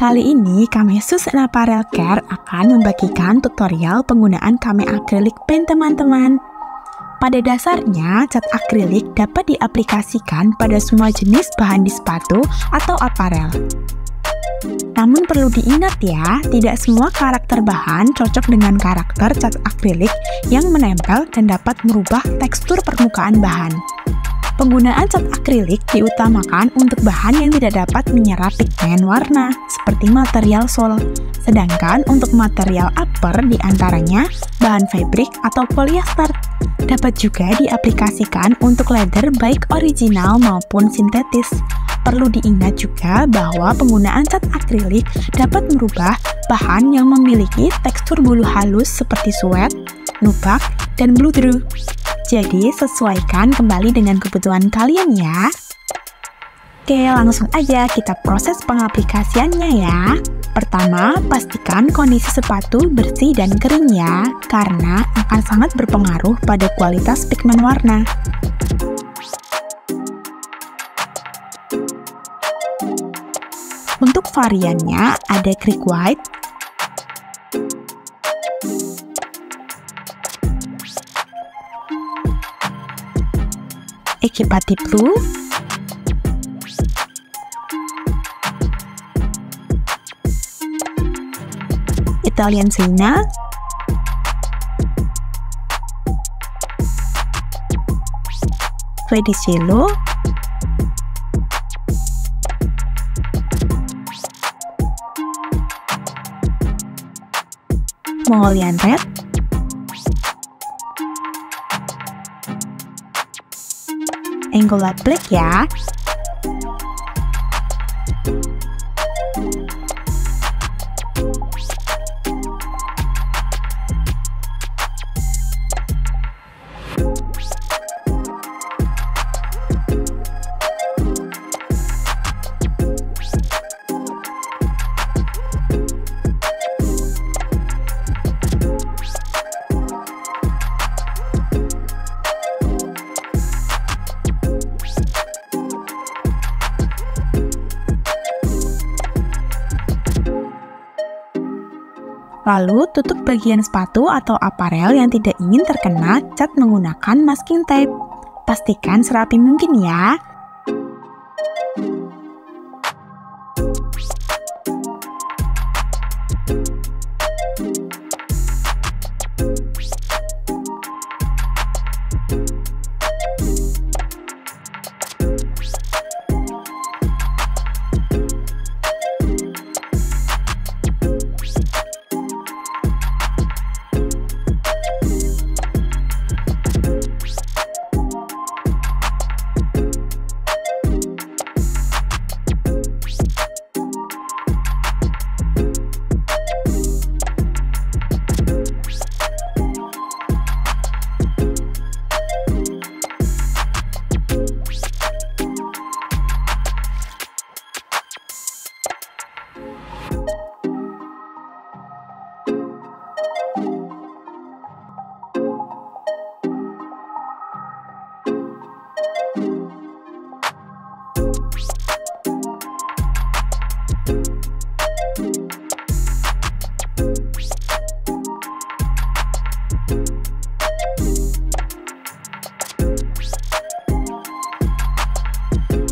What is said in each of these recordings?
Kali ini Kamesus Apparel Care akan membagikan tutorial penggunaan Kame Acrylic Paint teman-teman. Pada dasarnya, cat akrilik dapat diaplikasikan pada semua jenis bahan di sepatu atau aparel. Namun perlu diingat ya, tidak semua karakter bahan cocok dengan karakter cat akrilik yang menempel dan dapat merubah tekstur permukaan bahan. Penggunaan cat akrilik diutamakan untuk bahan yang tidak dapat menyerap pigmen warna, seperti material sol. Sedangkan untuk material upper di antaranya bahan fabric atau polyester. Dapat juga diaplikasikan untuk leather baik original maupun sintetis. Perlu diingat juga bahwa penggunaan cat akrilik dapat merubah bahan yang memiliki tekstur bulu halus seperti suede, nubuck, dan blue drew. Jadi, sesuaikan kembali dengan kebutuhan kalian ya. Oke, langsung aja kita proses pengaplikasiannya ya. Pertama, pastikan kondisi sepatu bersih dan kering ya, karena akan sangat berpengaruh pada kualitas pigmen warna. Untuk variannya, ada Creek White, Ekipati Blue, Italian Sienna, Cello, Mongolian Red, angle at Blik, yeah? Lalu, tutup bagian sepatu atau aparel yang tidak ingin terkena cat menggunakan masking tape. Pastikan serapi mungkin ya.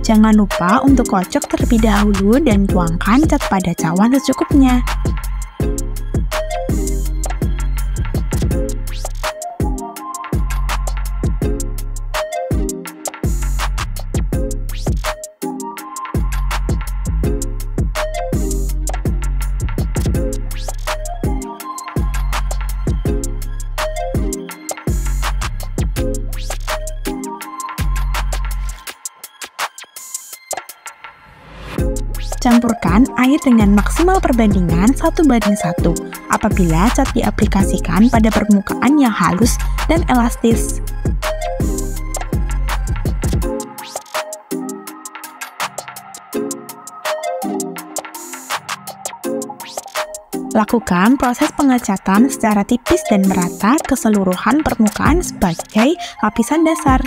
Jangan lupa untuk kocok terlebih dahulu dan tuangkan cat pada cawan secukupnya. Campurkan air dengan maksimal perbandingan 1 banding 1 apabila cat diaplikasikan pada permukaan yang halus dan elastis. Lakukan proses pengecatan secara tipis dan merata keseluruhan permukaan sebagai lapisan dasar.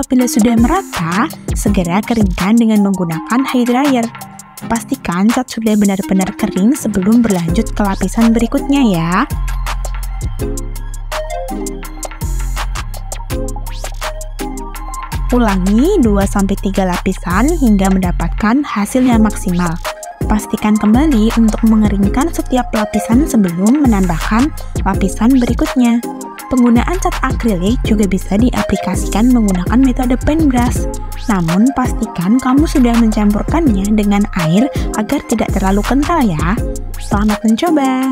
Apabila sudah merata, segera keringkan dengan menggunakan hair dryer. Pastikan cat sudah benar-benar kering sebelum berlanjut ke lapisan berikutnya ya. Ulangi 2-3 lapisan hingga mendapatkan hasil yang maksimal. Pastikan kembali untuk mengeringkan setiap lapisan sebelum menambahkan lapisan berikutnya. Penggunaan cat akrilik juga bisa diaplikasikan menggunakan metode paintbrush. Namun, pastikan kamu sudah mencampurkannya dengan air agar tidak terlalu kental ya. Selamat mencoba!